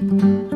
Mm-hmm.